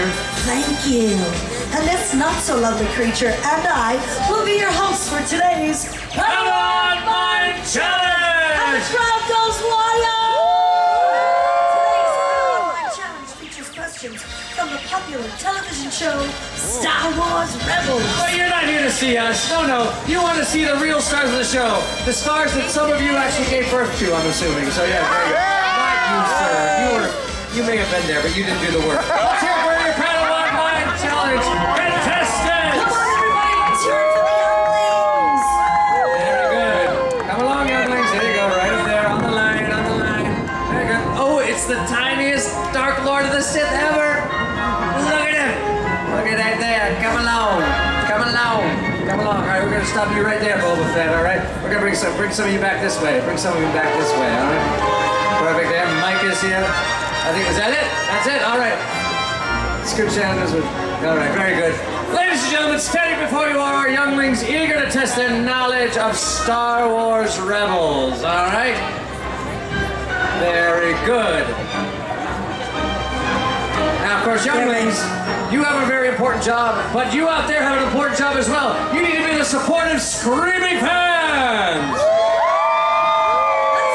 creature. Thank you. And this not so lovely creature and I will be your hosts for today's Come on, Mind And the Challenge! crowd goes wild! Today's Online Challenge features questions from the popular television show Star Wars Rebels. But you're not here to see us. No, no. You want to see the real stars of the show. The stars that some of you actually gave birth to, I'm assuming. So, yeah. Not you, sir. You, were, you may have been there, but you didn't do the work. Tiniest Dark Lord of the Sith ever. Look at him. Look at that there. Come along. Come along. Come along. All right, we're gonna stop you right there, Boba Fett. All right. We're gonna bring some, bring some of you back this way. Bring some of you back this way. All right. Perfect. There. Mike is here. I think is that it? That's it. All right. Scoot Sanders with. All right, very good. Ladies and gentlemen, standing before you are our younglings eager to test their knowledge of Star Wars Rebels. All right? Very good. Now, of course, younglings, you have a very important job, but you out there have an important job as well. You need to be the supportive, screaming fans. That's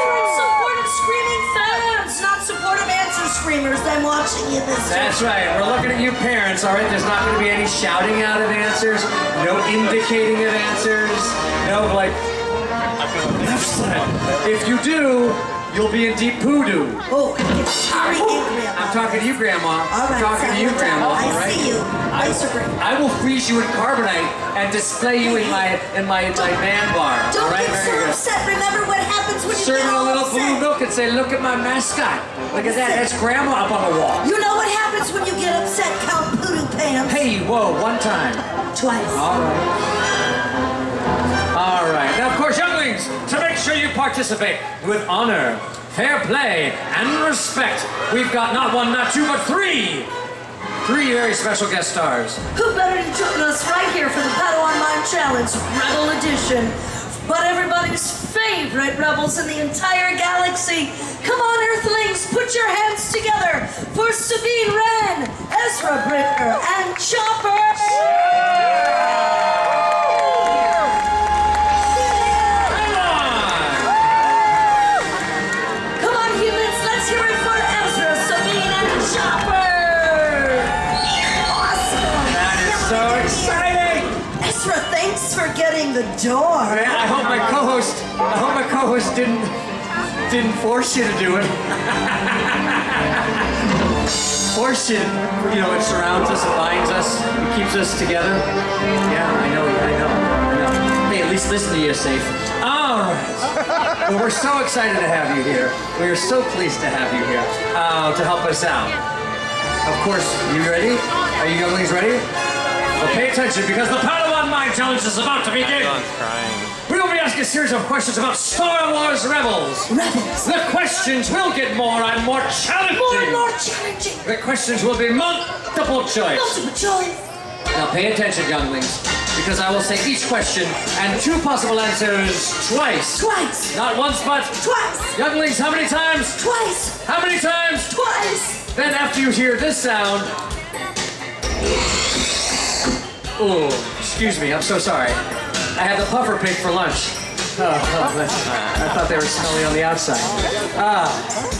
right, supportive screaming fans, not supportive answer screamers. I'm watching you this That's right. We're looking at you parents, all right? There's not going to be any shouting out of answers, no indicating of answers, no like. If you do, you'll be in deep poodoo. Oh, gets very angry. I'm talking to you, Grandma. All right, I'm talking to you. Grandma. I right? see you. I. I will freeze you in carbonite and display you in my in my, my man bar. Don't all right, get so very good. upset. Remember what happens when you Serve get it a little upset. blue milk and say, "Look at my mascot. Look at that. That's Grandma up on the wall." You know what happens when you get upset, Count Poodoo Pants? Hey, whoa, one time. Twice. All right. Participate with honor, fair play, and respect, we've got not one, not two, but three. Three very special guest stars. Who better to join us right here for the Padawan Mind Challenge Rebel Edition? But everybody's favorite rebels in the entire galaxy. Come on, Earthlings, put your hands together for Sabine Wren, Ezra Bridger, and Chopper. Thanks for getting the door. Man, I hope my co-host, I hope my co-host didn't didn't force you to do it. force you, you know, it surrounds us, it binds us, it keeps us together. Yeah, I know, I know, I know. Hey, at least listen to you safe. All right. Well, we're so excited to have you here. We are so pleased to have you here uh, to help us out. Of course, you ready? Are you younglings ready? Well, pay attention because the Padawan Mind Challenge is about to begin. We will be asking a series of questions about Star Wars Rebels. Rebels. The questions will get more and more challenging. More and more challenging. The questions will be multiple choice. Multiple choice. Now pay attention, younglings, because I will say each question and two possible answers twice. Twice. Not once, but Twice. younglings. How many times? Twice. How many times? Twice. Then after you hear this sound. Oh, excuse me, I'm so sorry. I had the puffer pig for lunch. Oh, oh, I thought they were smelly on the outside. Ah,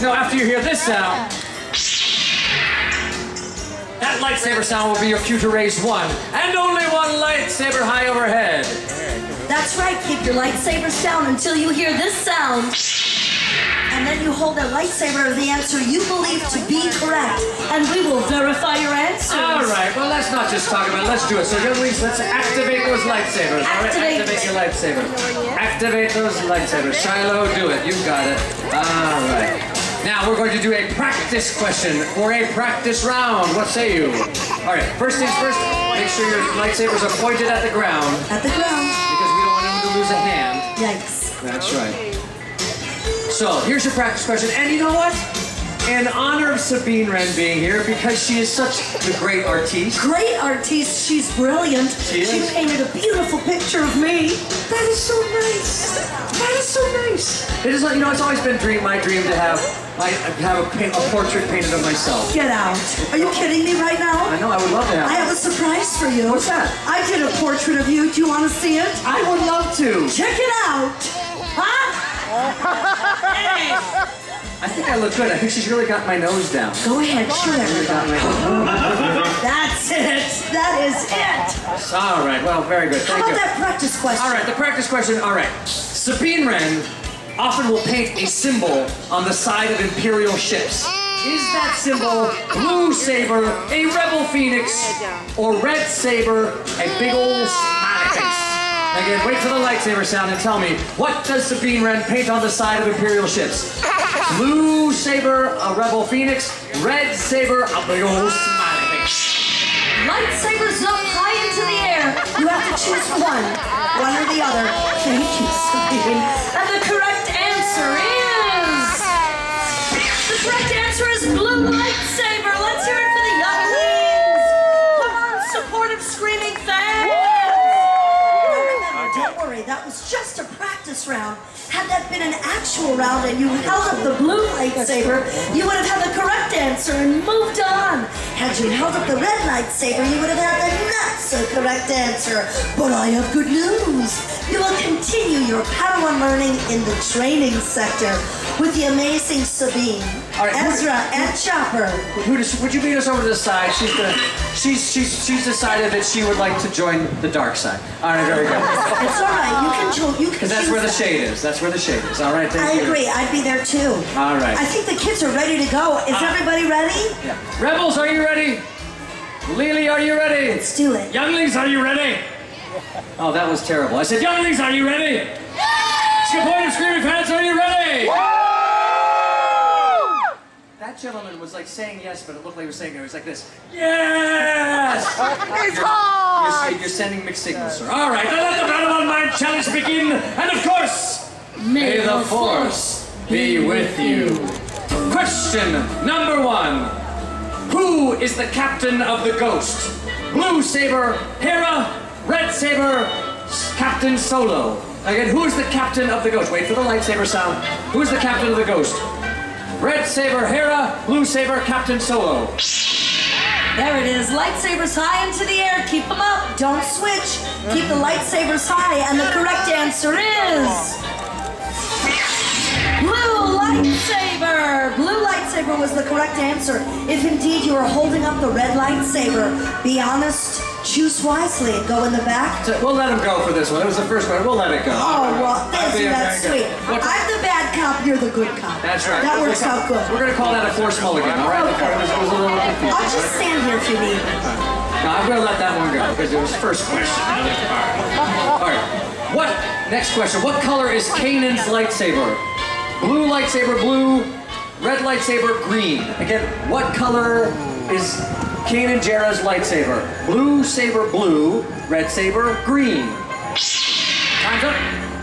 no, after you hear this sound. That lightsaber sound will be your cue to raise one, and only one lightsaber high overhead. That's right. Keep your lightsabers down until you hear this sound. And then you hold that lightsaber of the answer you believe to be correct. And we will verify right, well, let's not just talk about it, let's do it. So, younglings, let's activate those lightsabers. All right, Activate. activate your lightsaber. Activate those lightsabers. Shiloh, do it. You've got it. All right. Now, we're going to do a practice question for a practice round. What say you? All right, first things first, make sure your lightsabers are pointed at the ground At the ground. because we don't want anyone to lose a hand. Yikes. That's right. So, here's your practice question. And you know what? In honor of Sabine Wren being here because she is such a great artiste. Great artiste. She's brilliant. She is. painted a beautiful picture of me. That is so nice. That is so nice. It is, like- you know, it's always been dream my dream to have I have a, pa- a portrait painted of myself. Get out. Are you kidding me right now? I know I would love to have. I have a surprise for you. What's that? I did a portrait of you. Do you want to see it? I would love to. Check it out. Huh? Hey, I think I look good. I think she's really got my nose down. Go ahead, shoot Really it. got my- That's it. That is it. All right. Well, very good. How Thank about you. that practice question? All right. The practice question. All right. Sabine Wren often will paint a symbol on the side of imperial ships. Is that symbol blue saber, a rebel phoenix, or red saber, a big old? Again, wait for the lightsaber sound and tell me what does Sabine Wren paint on the side of imperial ships? Blue saber, a rebel phoenix, red saber, a big old smiley face. Lightsabers up high into the air. You have to choose one. One or the other. Thank you, Sabine. And the correct practice round. Had that been an actual round and you held up the blue lightsaber, you would have had the correct answer and moved on. Had you held up the red lightsaber, you would have had the not so correct answer. But I have good news. You will continue your Padawan learning in the training sector with the amazing Sabine, All right, who- Ezra, and Chopper. Who does, would you meet us over to the side? She's gonna, she's she's she's decided that she would like to join the dark side. All right, very good. It's all right. You can cho- you can Because that's where the shade is. That's where the shade is. All right, thank I you. agree. I'd be there too. All right. I think the kids are ready to go. Is uh, everybody ready? Yeah. Rebels, are you ready? Lily, are you ready? Let's do it. Younglings, are you ready? Oh, that was terrible. I said, Younglings, are you ready? Disappointed screaming fans, are you ready? That gentleman was like saying yes, but it looked like he was saying no. He was like this. Yes! It's You're, hard! you're sending mixed signals, sir. All right, now let the Padawan Mind Challenge begin. And of course, may the Force be with you. Question number one Who is the captain of the Ghost? Blue Saber, Hera, Red Saber, Captain Solo. Again, who is the captain of the Ghost? Wait for the lightsaber sound. Who is the captain of the Ghost? Red Saber, Hera, Blue Saber, Captain Solo. There it is. Lightsabers high into the air. Keep them up. Don't switch. Keep the lightsabers high. And the correct answer is. Blue lightsaber. Blue lightsaber was the correct answer. If indeed you are holding up the red lightsaber, be honest, choose wisely, and go in the back. So we'll let him go for this one. It was the first one. We'll let it go. Oh, well, That'd be isn't a that very sweet? What- I'm the bad cop, you're the good cop. That's right. That works out good. We're going to call that a force mulligan, all right? Okay. It was, it was a little confusing. I'll just stand here if you need. No, I'm going to let that one go because it was first question. All right. All right. What? Next question. What color is Kanan's lightsaber? Blue lightsaber, blue. Red lightsaber, green. Again, what color is Kanan Jarrus's lightsaber? Blue saber, blue. Red saber, green. Time's up.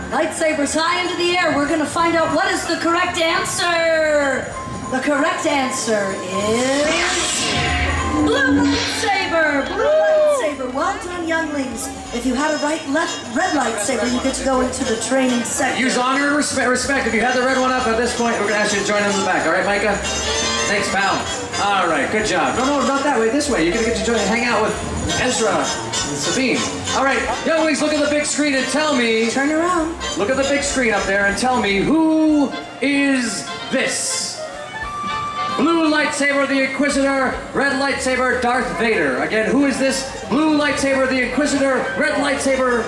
Lightsabers high into the air. We're gonna find out what is the correct answer. The correct answer is blue lightsaber. Blue lightsaber. Well done, younglings. If you had a right left red lightsaber, you get to go into the training sector. Use honor and respect. respect. If you had the red one up at this point, we're going to ask you to join in the back. All right, Micah? Thanks, pal. All right, good job. No, no, not that way. This way. You're going to get to join, and hang out with Ezra and Sabine. All right, younglings, look at the big screen and tell me. Turn around. Look at the big screen up there and tell me who is this? Blue lightsaber, the Inquisitor. Red lightsaber, Darth Vader. Again, who is this? Blue lightsaber, the Inquisitor. Red lightsaber,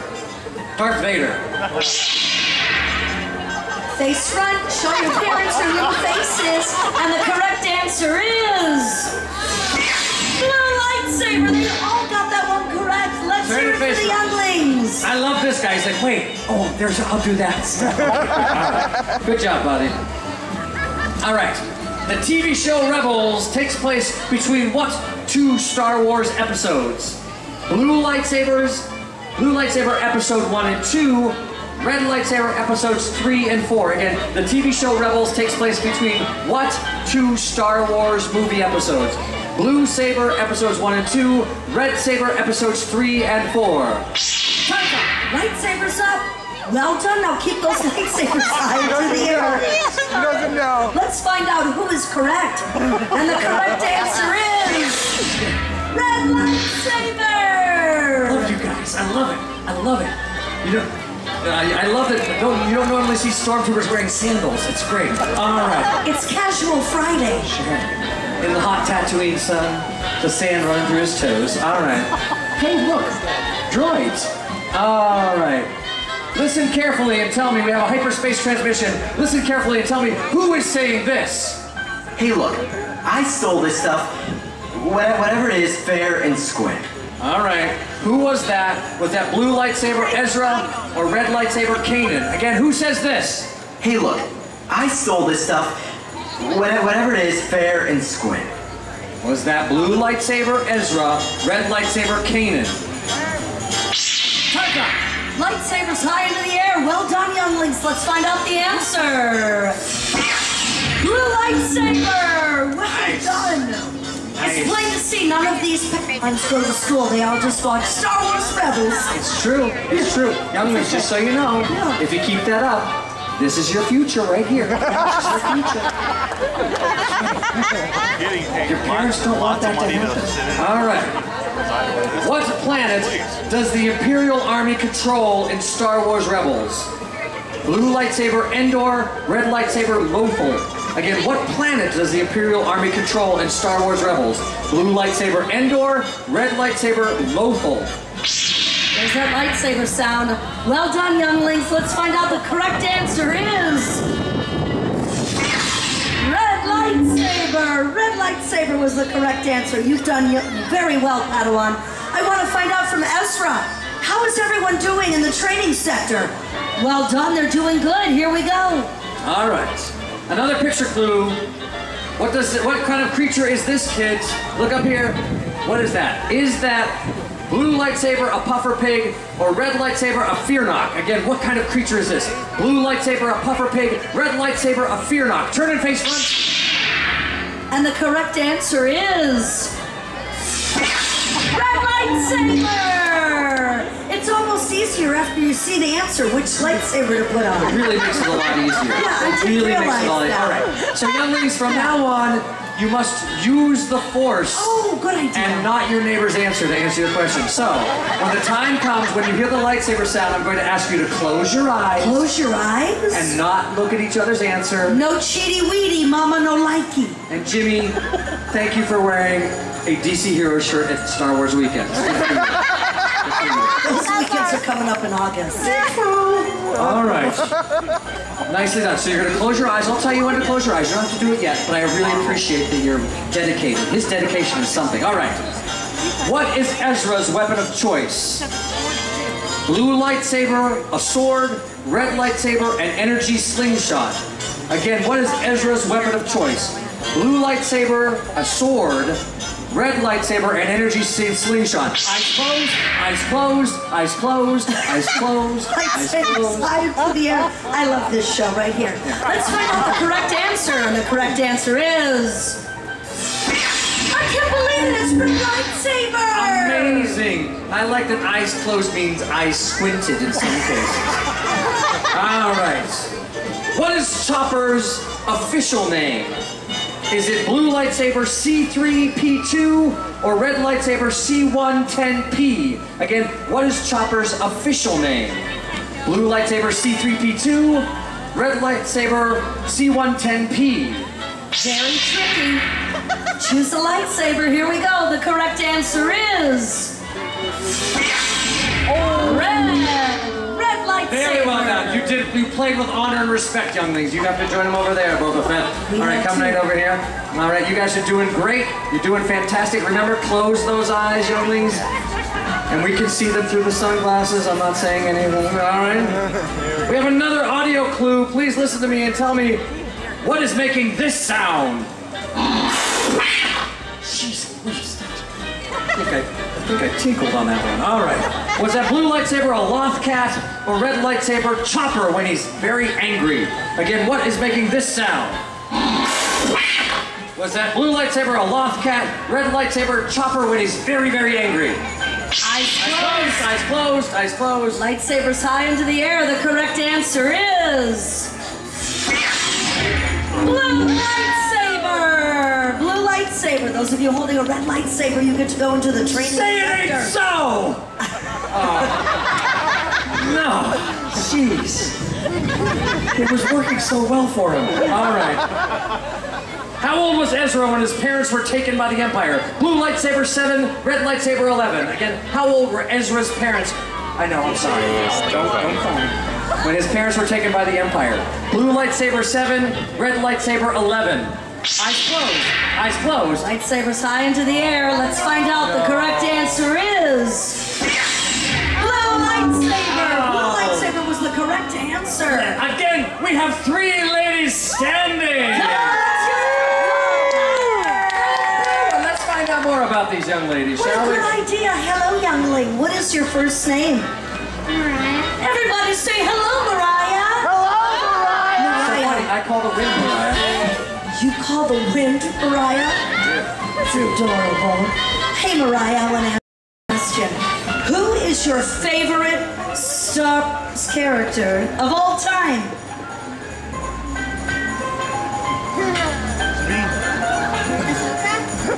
Darth Vader. Face front. Show your parents or little faces. And the correct answer is blue lightsaber. They all got that one correct. Let's Turn hear it for the younglings. I love this guy. He's like, wait, oh, there's, I'll do that. Good job, buddy. All right. The TV show Rebels takes place between what two Star Wars episodes? Blue lightsabers, Blue lightsaber episode one and two, red lightsaber episodes three and four. Again, the TV show Rebels takes place between what two Star Wars movie episodes? Blue Saber episodes one and two, Red Saber episodes three and four. Lightsabers up. Well done. Now keep those lightsabers high into the air. He doesn't know. Let's find out who is correct. And the correct answer is red lightsaber. love you guys. I love it. I love it. You know, I, I love that. Don't, you don't normally see stormtroopers wearing sandals. It's great. All right. It's Casual Friday. Sure. In the hot Tatooine sun, the sand running through his toes. All right. Hey, look, droids. All right. Listen carefully and tell me. We have a hyperspace transmission. Listen carefully and tell me who is saying this. Hey, look, I stole this stuff. Whatever it is, fair and square. All right. Who was that? Was that blue lightsaber Ezra or red lightsaber Kanan? Again, who says this? Hey, look, I stole this stuff. Whatever it is, fair and square. Was that blue lightsaber Ezra, red lightsaber Kanan? Time. Lightsabers high into the air. Well done, younglings. Let's find out the answer. Blue lightsaber. Well Nice. done. Nice. It's plain to see none of these go to school. They all just watch Star Wars Rebels. It's true. It's true. Younglings, just so you know, Yeah. if you keep that up, this is your future right here. This is your future. Your parents don't want that to happen. All right. What planet does the Imperial Army control in Star Wars Rebels? Blue lightsaber Endor, red lightsaber Lothal. Again, what planet does the Imperial Army control in Star Wars Rebels? Blue lightsaber Endor, red lightsaber Lothal. There's that lightsaber sound. Well done, younglings. Let's find out the correct answer is. Red lightsaber. Red lightsaber was the correct answer. You've done very well, Padawan. I want to find out from Ezra. How is everyone doing in the training sector? Well done. They're doing good. Here we go. All right. Another picture clue. What does it, what kind of creature is this, kids? Look up here. What is that? Is that blue lightsaber a puffer pig or red lightsaber a fyrnock? Again, what kind of creature is this? Blue lightsaber a puffer pig, red lightsaber a fyrnock. Turn and face front. And the correct answer is. Red lightsaber! It's almost easier after you see the answer which lightsaber to put on. It really makes it a lot easier. Yeah, I it did really makes it realize a lot easier. that. All right. So younglings, from now on, you must use the force. Oh, good idea. and not your neighbor's answer to answer your question. So, when the time comes, when you hear the lightsaber sound, I'm going to ask you to close your eyes Close your eyes. and not look at each other's answer. no cheaty weedy, mama no likey. And Jimmy, thank you for wearing a DC Hero shirt at Star Wars weekends. Are coming up in August. All right. Nicely done. So you're going to close your eyes. I'll tell you when to close your eyes. You don't have to do it yet, but I really appreciate that you're dedicated. His dedication is something. All right. What is Ezra's weapon of choice? Blue lightsaber, a sword, red lightsaber, an energy slingshot. Again, what is Ezra's weapon of choice? Blue lightsaber, a sword, red lightsaber, and energy sling- slingshot. Eyes closed, eyes closed, eyes closed, eyes closed, eyes Lightsabers closed. high to. I love this show right here. Let's find out the correct answer. And the correct answer is. I can't believe it. It's red lightsaber. Amazing. I like that eyes closed means eyes squinted in some cases. All right. What is Chopper's official name? Is it blue lightsaber C3P2 or red lightsaber C1-10P? Again, what is Chopper's official name? Blue lightsaber C3P2, red lightsaber C1-10P. Very tricky. Choose a lightsaber. Here we go. The correct answer is. Red. Red. Very well done. Uh, you did. You played with honor and respect, younglings. You have to join them over there, Boba Fett. All right, come right over here. All right, you guys are doing great. You're doing fantastic. Remember, close those eyes, younglings. And we can see them through the sunglasses. I'm not saying anything. All right. We have another audio clue. Please listen to me and tell me what is making this sound. Jeez, that- I think I, I think I tinkled on that one. All right. Was that blue lightsaber a loth cat or red lightsaber chopper when he's very angry? Again, what is making this sound? Was that blue lightsaber a loth cat, red lightsaber chopper when he's very, very angry? Eyes Closed, eyes closed, eyes closed. Lightsabers high into the air. The correct answer is blue lightsaber. Blue lightsaber. Those of you holding a red lightsaber, you get to go into the training Say it ain't so! Oh. No, jeez. It was working so well for him. All right. How old was Ezra when his parents were taken by the Empire? Blue lightsaber 7, red lightsaber 11. Again, how old were Ezra's parents? I know, I'm sorry. Don't, don't phone. When his parents were taken by the Empire. Blue lightsaber 7, red lightsaber 11. Eyes closed. Eyes closed. Lightsabers high into the air. Let's find out. The correct answer is answer. Again, we have three ladies standing. Well, Let's find out more about these young ladies, What a shall we? good idea. Hello, youngling. What is your first name? Mariah. Everybody say hello, Mariah. So funny, Mariah. I call the wind Mariah. You call the wind, Mariah? That's adorable. Hey, Mariah, I want to ask you a question. Who is your favorite Star Wars character of all time?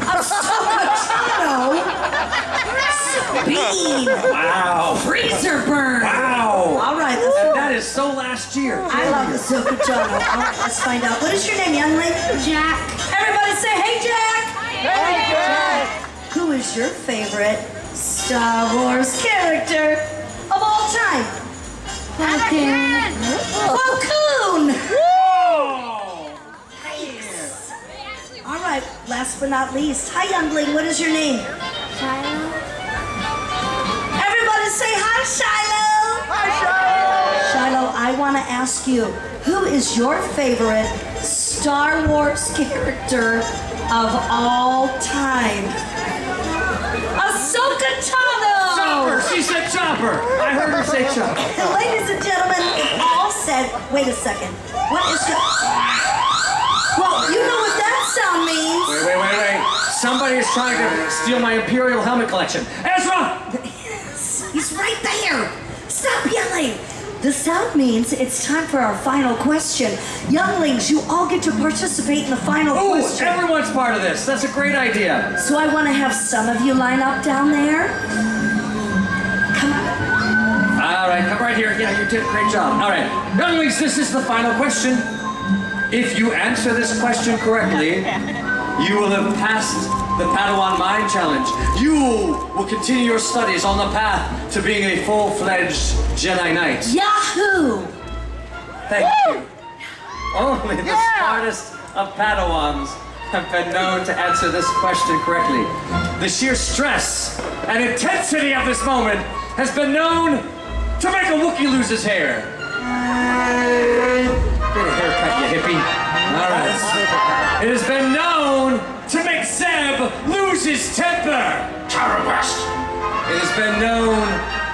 Ahsoka Sabine! Wow. Freezer burn! Wow. All right, let's And that is so last year. I love the Ahsoka Tano. All right, let's find out. What is your name, young lady? Jack. Everybody say, hey, Jack! Hey, Jack! Who is your favorite Star Wars character of all time? Falcon. Falcon! Oh. Nice. All right, last but not least. Hi, youngling. What is your name? Shiloh. Everybody say hi, Shiloh. Hi, Shiloh. Shiloh, I want to ask you, who is your favorite Star Wars character of all time? Ahsoka Tano. Chopper. She said chopper. I heard her say chopper. Ladies and gentlemen, it all said, wait a second. What is the... Well, you know what that sound means. Wait, wait, wait, wait. Somebody is trying to steal my Imperial helmet collection. Ezra! He's right there. Stop yelling. The sound means it's time for our final question. Younglings, you all get to participate in the final Oh, question. everyone's part of this. That's a great idea. So I want to have some of you line up down there. All right, come right here. Yeah, you did a great job. All right, younglings, this is the final question. If you answer this question correctly, you will have passed the Padawan Mind Challenge. You will continue your studies on the path to being a full-fledged Jedi Knight. Yahoo! Thank you. Only the smartest of Padawans have been known to answer this question correctly. The sheer stress and intensity of this moment has been known to make a Wookiee lose his hair. Get a haircut, you hippie. All right. It has been known to make Zeb lose his temper. Karabast! It has been known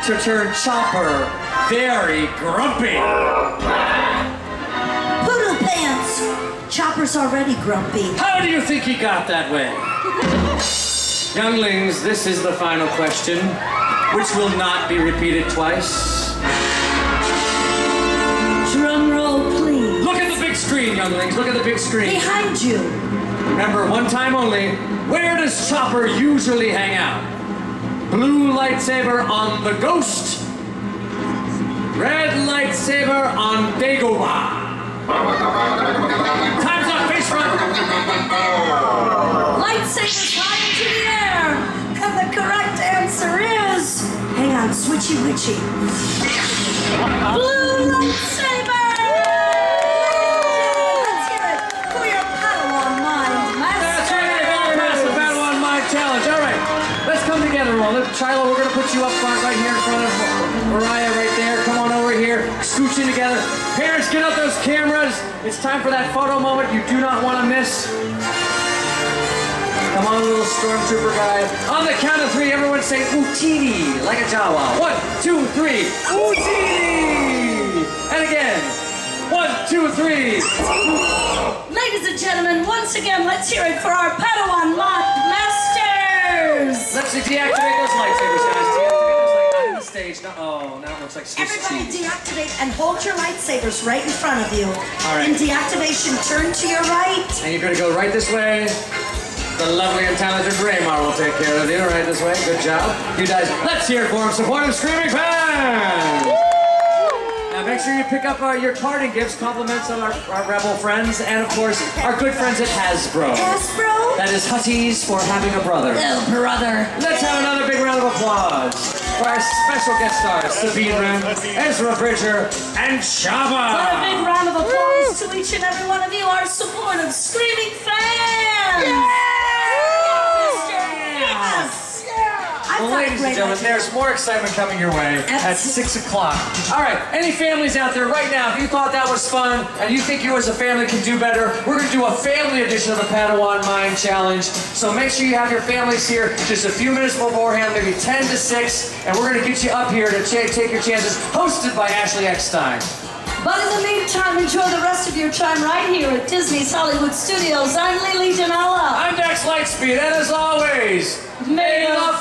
to turn Chopper very grumpy. Poodoo pants! Chopper's already grumpy. How do you think he got that way? Younglings, this is the final question, which will not be repeated twice. Screen, younglings. Look at the big screen. Behind you. Remember, one time only, where does Chopper usually hang out? Blue lightsaber on the Ghost. Red lightsaber on Dagobah. Time's up, face front. Lightsabers high into the air. And the correct answer is. Hang on, switchy you up front right here in front of Mariah right there. Come on over here, scooch in together. Parents, get out those cameras. It's time for that photo moment you do not want to miss. Come on, little stormtrooper guy. On the count of three, everyone say Utinni, like a Jawa. One, two, three, Utinni! And again. One, two, three. Ladies and gentlemen, once again, let's hear it for our Padawan Mod Masters! Let's deactivate those lightsabers, guys. Deactivate those lightsabers. Not the stage. No, oh, now it looks like Everybody deactivate and hold your lightsabers right in front of you. All right. In deactivation, turn to your right. And you're gonna go right this way. The lovely and talented Raymar will take care of you. Right this way. Good job. You guys, let's hear it for him. Support him, Screaming Fans! Now make sure you pick up uh, your parting gifts, compliments on our, our Rebel friends, and of course, our good friends at Hasbro. Hasbro? That is Huttese for having a brother. Oh, brother. Let's have another big round of applause for our special guest stars, Sabine Wren, Ezra Bridger, and What a big round of applause to each and every one of you, our supportive, screaming fans! Yes! I Well, ladies and gentlemen, there's more excitement coming your way at Absolutely. 6 o'clock. All right, any families out there right now, if you thought that was fun and you think you as a family can do better, we're going to do a family edition of the Padawan Mind Challenge. So make sure you have your families here just a few minutes beforehand, maybe 10 to 6, and we're going to get you up here to take your chances, hosted by Ashley Eckstein. But in the meantime, enjoy the rest of your time right here at Disney's Hollywood Studios. I'm Lily Janela. I'm Dex Lightspeed, and as always, may the